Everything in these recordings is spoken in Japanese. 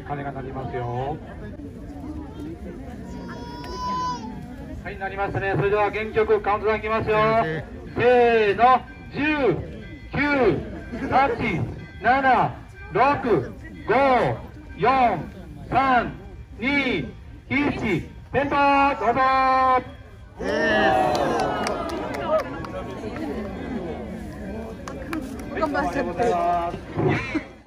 ね鐘が鳴りますよ。はい鳴りましたね。それでは原曲カウントダウンいきますよ。せーの。10987654321テンポどうぞ。頑張っちゃって。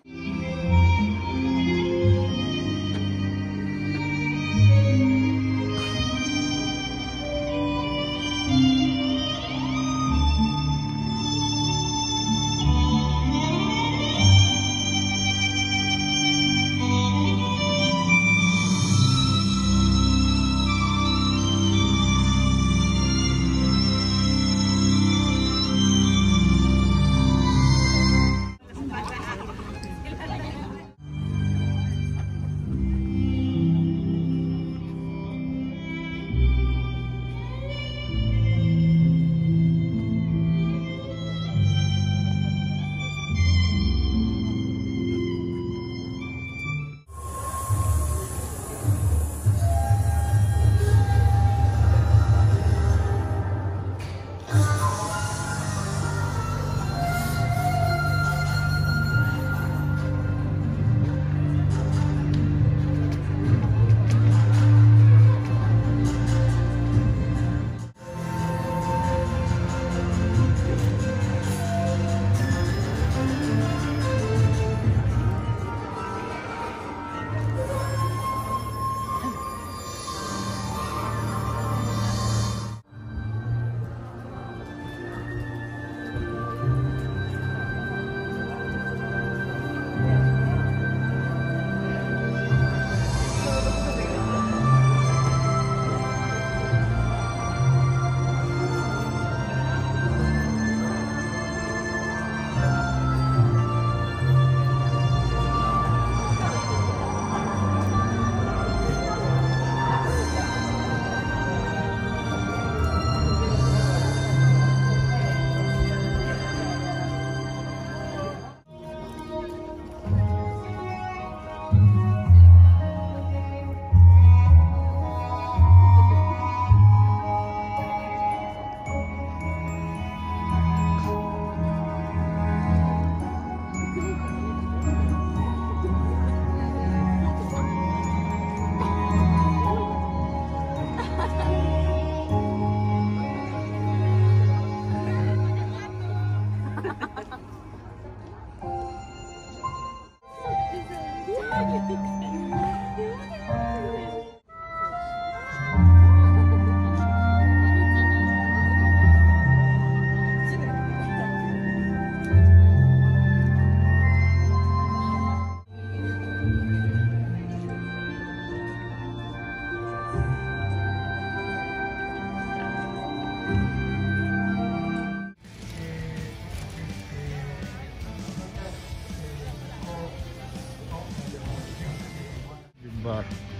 Goodbye.